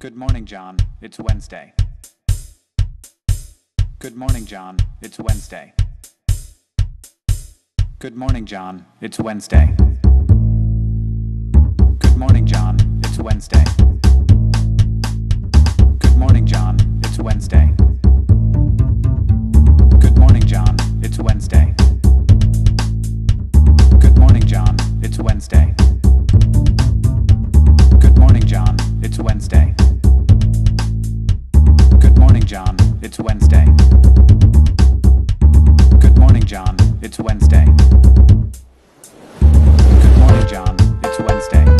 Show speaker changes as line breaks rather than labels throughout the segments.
Good morning, John. It's Wednesday. Good morning, John. It's Wednesday. Good morning, John. It's Wednesday. Good morning, John. It's Wednesday. John. It's Wednesday. Good morning, John. It's Wednesday. Good morning, John. It's Wednesday.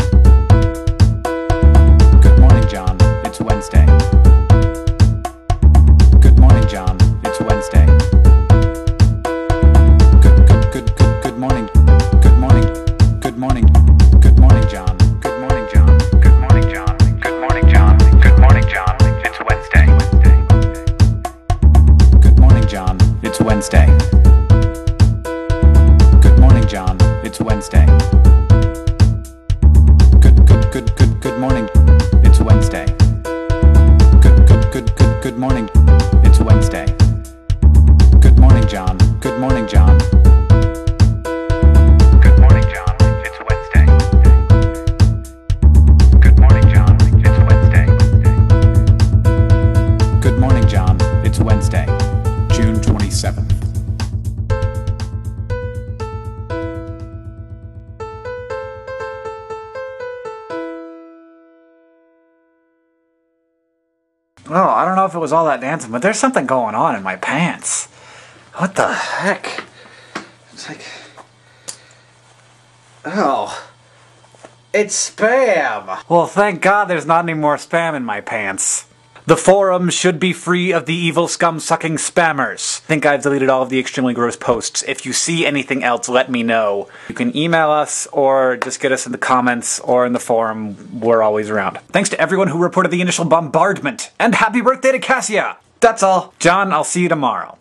Wednesday. Good morning, John. It's Wednesday. Good, good, good, good, good morning. It's Wednesday. Good, good, good, good, good morning. It's Wednesday.
Oh, I don't know if it was all that dancing, but there's something going on in my pants. What the heck? It's like. Oh. It's spam! Well, thank God there's not any more spam in my pants. The forum should be free of the evil scum sucking spammers. I think I've deleted all of the extremely gross posts. If you see anything else, let me know. You can email us or just get us in the comments or in the forum. We're always around. Thanks to everyone who reported the initial bombardment. And happy birthday to Cassia! That's all. John, I'll see you tomorrow.